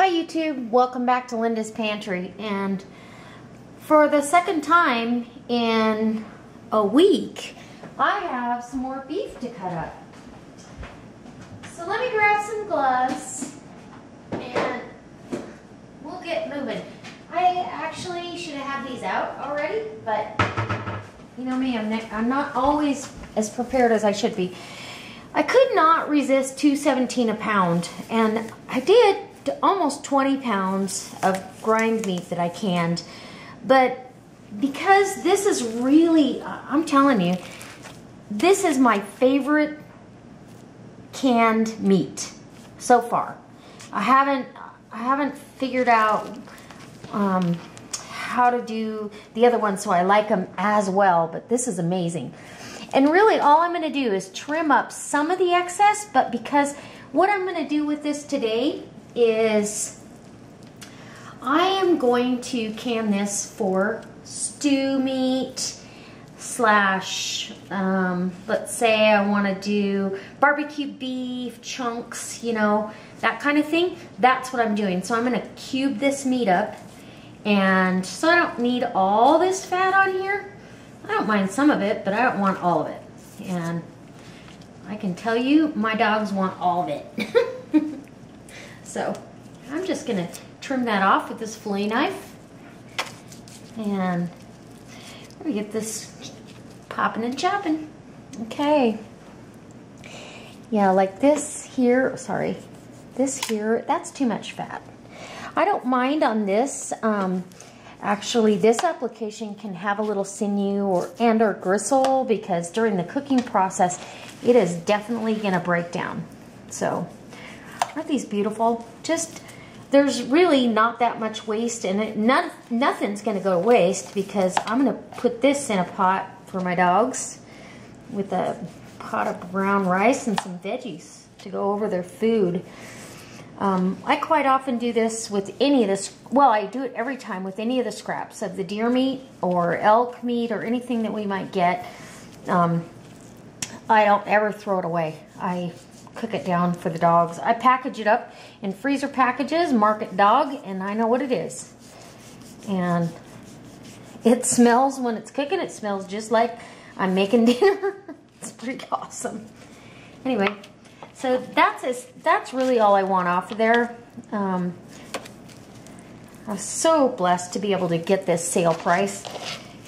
Hi YouTube, welcome back to Linda's Pantry and for the second time in a week I have some more beef to cut up. So let me grab some gloves and we'll get moving. I actually should have had these out already but you know me, I'm, I'm not always as prepared as I should be. I could not resist 217 a pound and I did almost 20 pounds of grind meat that I canned. But because this is really, I'm telling you, this is my favorite canned meat so far. I haven't, I haven't figured out um, how to do the other ones so I like them as well, but this is amazing. And really all I'm gonna do is trim up some of the excess, but because what I'm gonna do with this today is I am going to can this for stew meat slash, um, let's say I want to do barbecue beef, chunks, you know, that kind of thing. That's what I'm doing. So I'm going to cube this meat up. And so I don't need all this fat on here. I don't mind some of it, but I don't want all of it. And I can tell you, my dogs want all of it. So I'm just gonna trim that off with this fillet knife. And me get this popping and chopping. Okay. Yeah, like this here, sorry, this here, that's too much fat. I don't mind on this. Um, actually, this application can have a little sinew or and or gristle because during the cooking process, it is definitely gonna break down. So Aren't these beautiful? Just, there's really not that much waste in it. None, nothing's going to go to waste because I'm going to put this in a pot for my dogs with a pot of brown rice and some veggies to go over their food. Um, I quite often do this with any of this, well, I do it every time with any of the scraps of the deer meat or elk meat or anything that we might get. Um, I don't ever throw it away. I cook it down for the dogs. I package it up in freezer packages, market dog, and I know what it is. And it smells, when it's cooking, it smells just like I'm making dinner. it's pretty awesome. Anyway, so that's, as, that's really all I want off of there. Um, I'm so blessed to be able to get this sale price.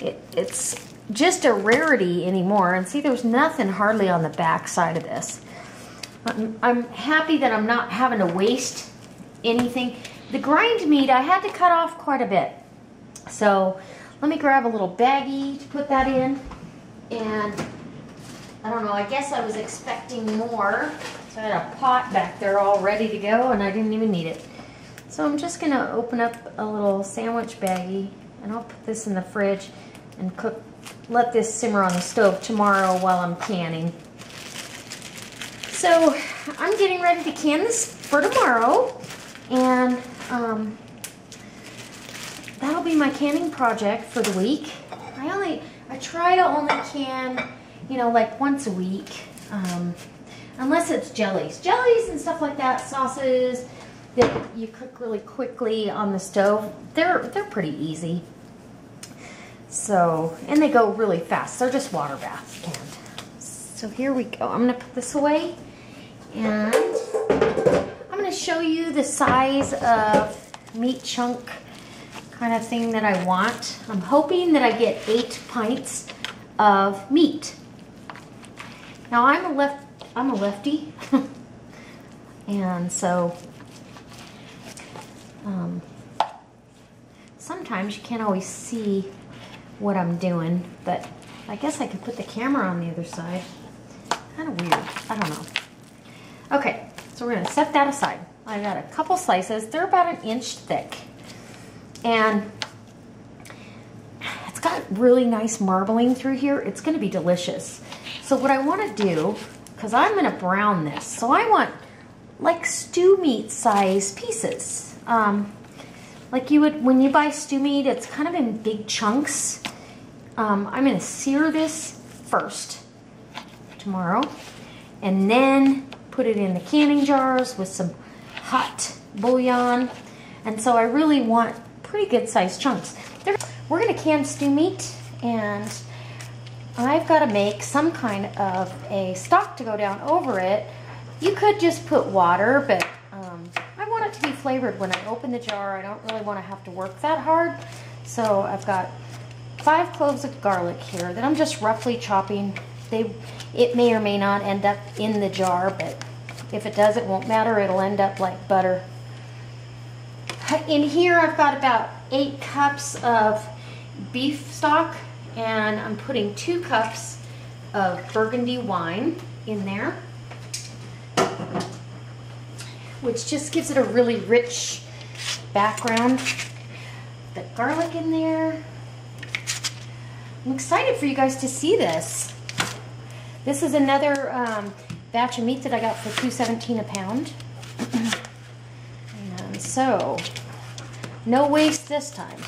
It, it's just a rarity anymore. And see, there's nothing hardly on the back side of this. I'm, I'm happy that I'm not having to waste anything. The grind meat, I had to cut off quite a bit. So let me grab a little baggie to put that in. And I don't know, I guess I was expecting more. So I had a pot back there all ready to go and I didn't even need it. So I'm just gonna open up a little sandwich baggie and I'll put this in the fridge and cook, let this simmer on the stove tomorrow while I'm canning. So I'm getting ready to can this for tomorrow. And um, that'll be my canning project for the week. I only, I try to only can, you know, like once a week. Um, unless it's jellies. Jellies and stuff like that, sauces that you cook really quickly on the stove, they're, they're pretty easy. So, and they go really fast. They're just water bath canned. So here we go. I'm gonna put this away. And I'm going to show you the size of meat chunk kind of thing that I want. I'm hoping that I get eight pints of meat. Now I'm a left I'm a lefty and so um, sometimes you can't always see what I'm doing but I guess I could put the camera on the other side kind of weird I don't know Okay, so we're gonna set that aside. I've got a couple slices. They're about an inch thick. And it's got really nice marbling through here. It's gonna be delicious. So what I wanna do, because I'm gonna brown this, so I want like stew meat size pieces. Um, like you would, when you buy stew meat, it's kind of in big chunks. Um, I'm gonna sear this first tomorrow. And then put it in the canning jars with some hot bouillon. And so I really want pretty good sized chunks. We're gonna can stew meat and I've got to make some kind of a stock to go down over it. You could just put water, but um, I want it to be flavored when I open the jar. I don't really want to have to work that hard. So I've got five cloves of garlic here that I'm just roughly chopping. They, It may or may not end up in the jar, but if it does, it won't matter. It'll end up like butter. In here, I've got about eight cups of beef stock and I'm putting two cups of burgundy wine in there, which just gives it a really rich background. The garlic in there. I'm excited for you guys to see this. This is another um, batch of meat that I got for $2.17 a pound. and so, no waste this time.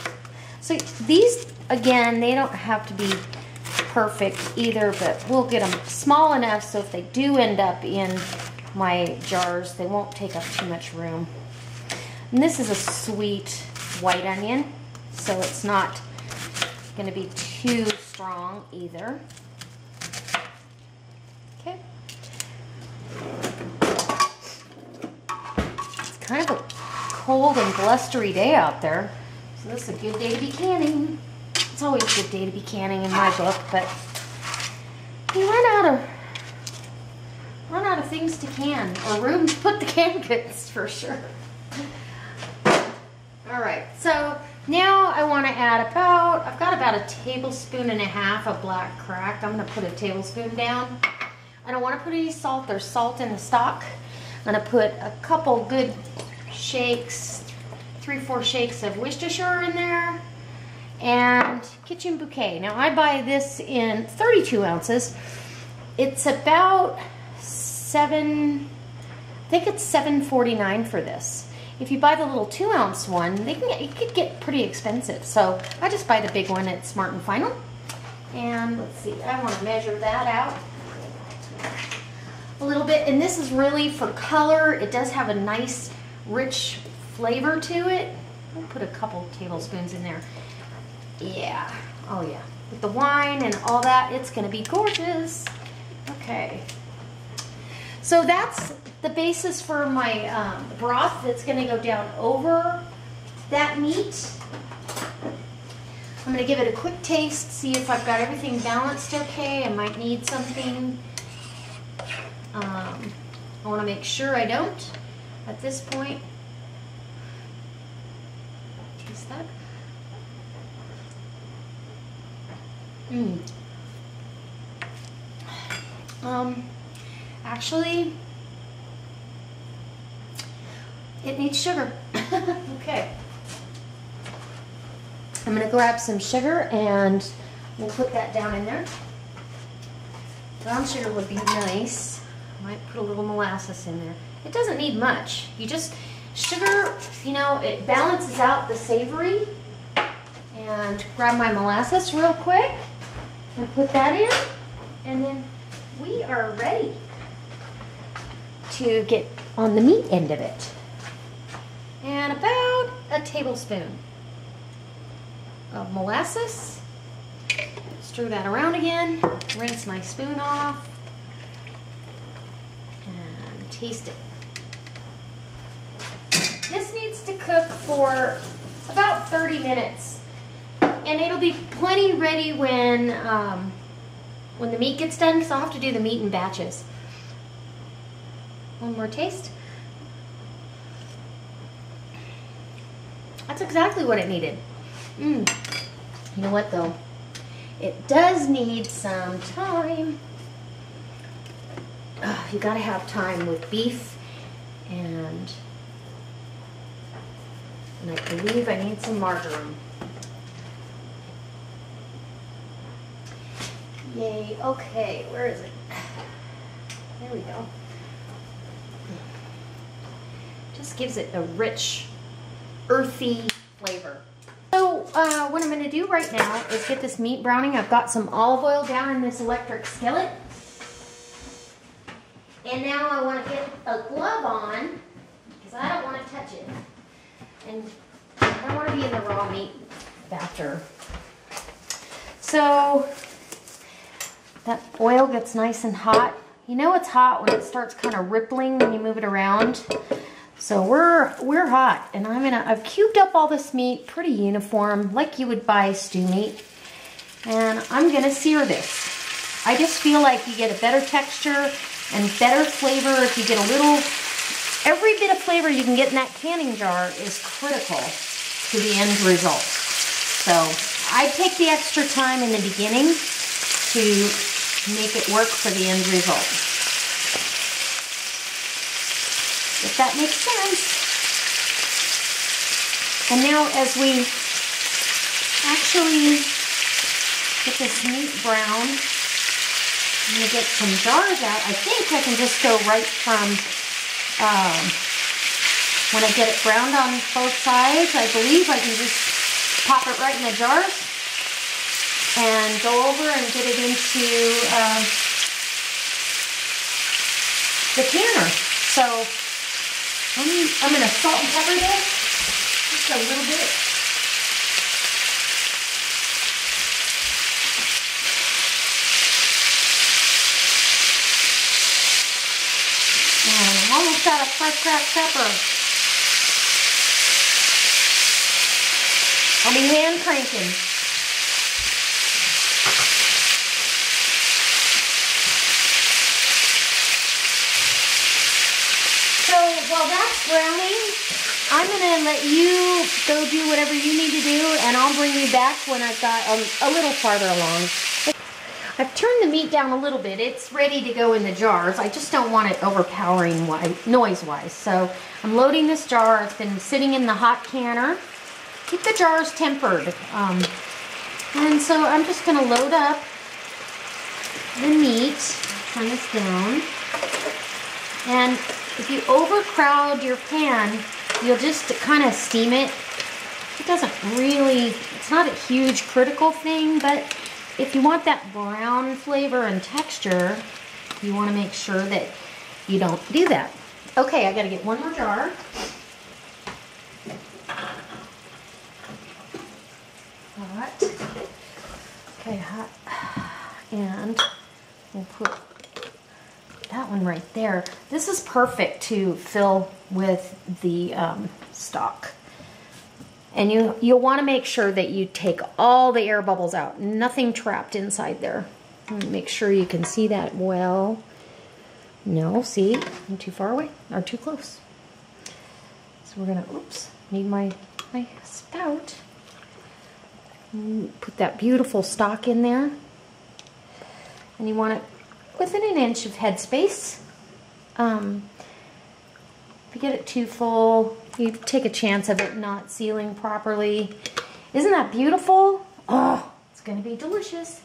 So these Again, they don't have to be perfect either, but we'll get them small enough so if they do end up in my jars, they won't take up too much room. And this is a sweet white onion, so it's not going to be too strong either. Okay. It's kind of a cold and blustery day out there, so this is a good day to be canning. It's always a good day to be canning in my book, but you run out of run out of things to can or room to put the can goods for sure. All right, so now I want to add about, I've got about a tablespoon and a half of black crack. I'm going to put a tablespoon down. I don't want to put any salt. There's salt in the stock. I'm going to put a couple good shakes, three, four shakes of Worcestershire in there and Kitchen Bouquet. Now I buy this in 32 ounces. It's about seven, I think it's 7.49 for this. If you buy the little two ounce one, they can get, it could get pretty expensive. So I just buy the big one at Smart and Final. And let's see, I want to measure that out a little bit. And this is really for color. It does have a nice, rich flavor to it. I'll put a couple tablespoons in there. Yeah. Oh, yeah. With the wine and all that, it's going to be gorgeous. Okay. So that's the basis for my um, broth that's going to go down over that meat. I'm going to give it a quick taste, see if I've got everything balanced okay. I might need something. Um, I want to make sure I don't at this point. Taste that. Mm. Um, actually, it needs sugar. okay. I'm going to grab some sugar and we'll put that down in there. Brown sugar would be nice. Might put a little molasses in there. It doesn't need much. You just, sugar, you know, it balances out the savory. And grab my molasses real quick and put that in and then we are ready to get on the meat end of it. And about a tablespoon of molasses. Stir that around again, rinse my spoon off, taste it. This needs to cook for about 30 minutes and it'll be plenty ready when um, when the meat gets done because I'll have to do the meat in batches. One more taste. That's exactly what it needed. Mm. You know what though? It does need some time. Oh, you gotta have time with beef and and I believe I need some marjoram. Yay, okay, where is it? There we go. Just gives it a rich, earthy flavor. So uh, what I'm gonna do right now is get this meat browning. I've got some olive oil down in this electric skillet. And now I wanna get a glove on, because because I don't want to touch it. And I don't want to be in the raw meat after. So that oil gets nice and hot. You know it's hot when it starts kind of rippling when you move it around. So we're we're hot, and I'm gonna I've cubed up all this meat pretty uniform, like you would buy stew meat, and I'm gonna sear this. I just feel like you get a better texture and better flavor if you get a little. Every bit of flavor you can get in that canning jar is critical to the end result. So I take the extra time in the beginning to make it work for the end result. if that makes sense. And now as we actually get this meat brown, I'm going to get some jars out. I think I can just go right from, um, when I get it browned on both sides, I believe I can just pop it right in the jars and go over and get it into uh, the canner. So I'm, I'm going to salt and pepper this just a little bit. And I'm almost out of fresh cracked pepper. I'll be hand cranking. So while that's browning, I'm going to let you go do whatever you need to do, and I'll bring you back when I've got um, a little farther along. I've turned the meat down a little bit. It's ready to go in the jars. I just don't want it overpowering noise-wise. So I'm loading this jar. It's been sitting in the hot canner. Keep the jars tempered. Um, and so I'm just going to load up the meat. Turn this down. And if you overcrowd your pan, you'll just kind of steam it. It doesn't really, it's not a huge critical thing, but if you want that brown flavor and texture, you want to make sure that you don't do that. Okay, I got to get one more jar. Hot. Okay, hot. And we'll put that one right there. This is perfect to fill with the um, stock. And you, you'll want to make sure that you take all the air bubbles out. Nothing trapped inside there. Make sure you can see that well. No, see? I'm too far away or too close. So we're going to, oops, need my, my spout. Put that beautiful stock in there. And you want it within an inch of headspace. Um, if you get it too full, you take a chance of it not sealing properly. Isn't that beautiful? Oh, it's going to be delicious.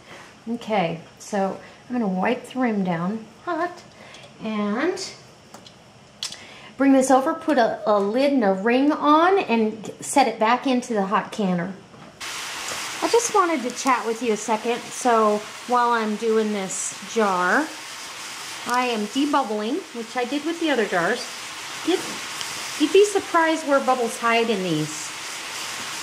Okay, so I'm going to wipe the rim down hot and bring this over, put a, a lid and a ring on, and set it back into the hot canner. I just wanted to chat with you a second. So while I'm doing this jar, I am debubbling, which I did with the other jars. You'd, you'd be surprised where bubbles hide in these.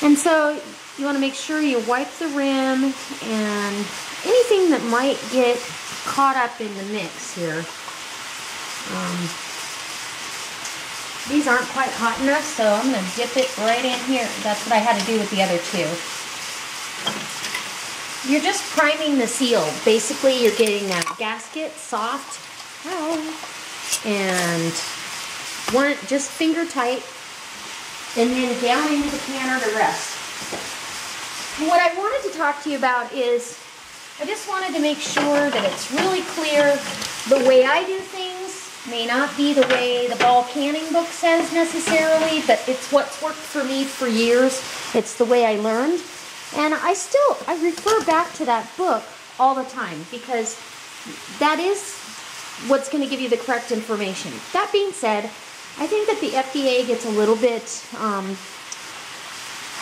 And so you want to make sure you wipe the rim and anything that might get caught up in the mix here. Um, these aren't quite hot enough, so I'm going to dip it right in here. That's what I had to do with the other two. You're just priming the seal. Basically, you're getting that gasket soft and one just finger tight and then down into the canner to rest. What I wanted to talk to you about is I just wanted to make sure that it's really clear the way I do things may not be the way the ball canning book says necessarily, but it's what's worked for me for years. It's the way I learned. And I still, I refer back to that book all the time because that is what's going to give you the correct information. That being said, I think that the FDA gets a little bit, um,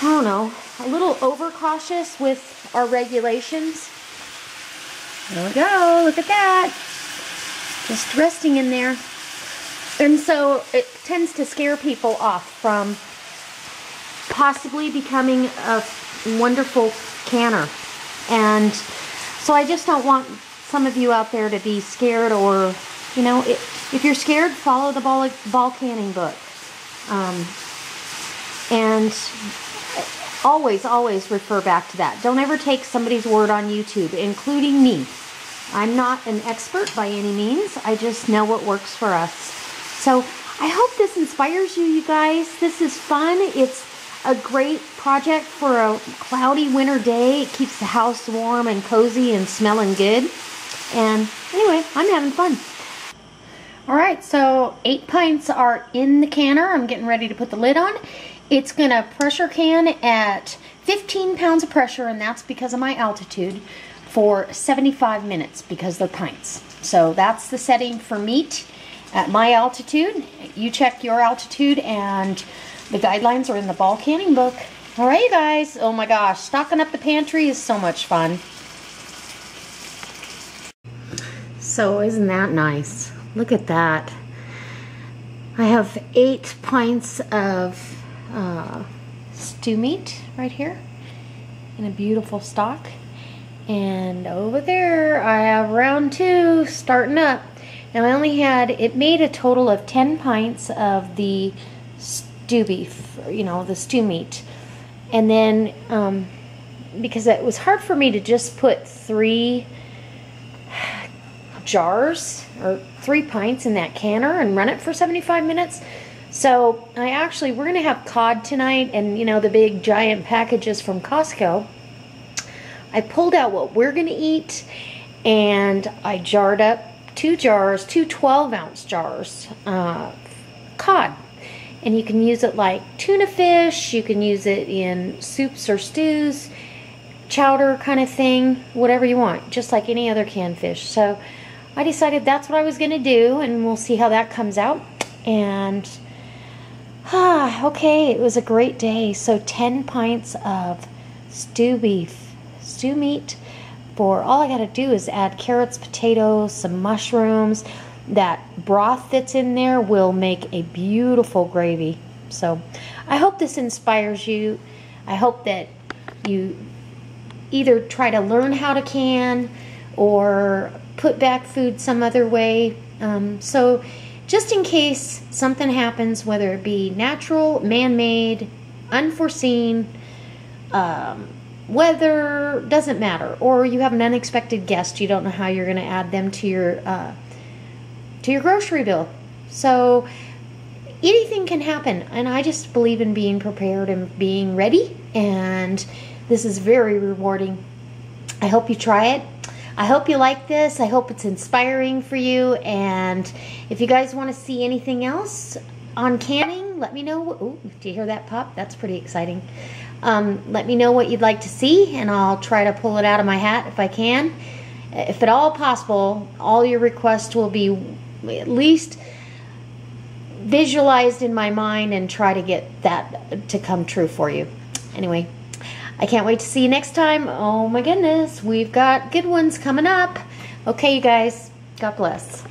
I don't know, a little overcautious with our regulations. There we go, look at that. Just resting in there. And so it tends to scare people off from possibly becoming a wonderful canner. And so I just don't want some of you out there to be scared or, you know, if you're scared, follow the ball, ball canning book. Um, and always, always refer back to that. Don't ever take somebody's word on YouTube, including me. I'm not an expert by any means. I just know what works for us. So I hope this inspires you, you guys. This is fun. It's a great project for a cloudy winter day. It keeps the house warm and cozy and smelling good. And anyway, I'm having fun. All right, so eight pints are in the canner. I'm getting ready to put the lid on. It's gonna pressure can at 15 pounds of pressure, and that's because of my altitude, for 75 minutes because they're pints. So that's the setting for meat at my altitude. You check your altitude, and the guidelines are in the ball canning book. All right, guys. Oh my gosh, stocking up the pantry is so much fun. So isn't that nice? Look at that. I have eight pints of uh, stew meat right here in a beautiful stock. And over there I have round two starting up. Now I only had, it made a total of 10 pints of the stew beef, you know, the stew meat. And then, um, because it was hard for me to just put three jars or three pints in that canner and run it for 75 minutes. So I actually, we're going to have cod tonight and, you know, the big giant packages from Costco. I pulled out what we're going to eat and I jarred up two jars, two 12 ounce jars, uh, cod. And you can use it like tuna fish, you can use it in soups or stews, chowder kind of thing, whatever you want, just like any other canned fish. So I decided that's what I was going to do, and we'll see how that comes out. And, ah, okay, it was a great day. So 10 pints of stew beef, stew meat, for all I got to do is add carrots, potatoes, some mushrooms. That broth that's in there will make a beautiful gravy. So I hope this inspires you. I hope that you either try to learn how to can or put back food some other way. Um, so, just in case something happens, whether it be natural, man made, unforeseen, um, weather, doesn't matter, or you have an unexpected guest, you don't know how you're going to add them to your, uh, to your grocery bill. So, anything can happen, and I just believe in being prepared and being ready, and this is very rewarding. I hope you try it. I hope you like this. I hope it's inspiring for you. And if you guys want to see anything else on canning, let me know. Ooh, do you hear that pop? That's pretty exciting. Um, let me know what you'd like to see, and I'll try to pull it out of my hat if I can. If at all possible, all your requests will be at least visualized in my mind and try to get that to come true for you. Anyway, I can't wait to see you next time. Oh my goodness, we've got good ones coming up. Okay, you guys, God bless.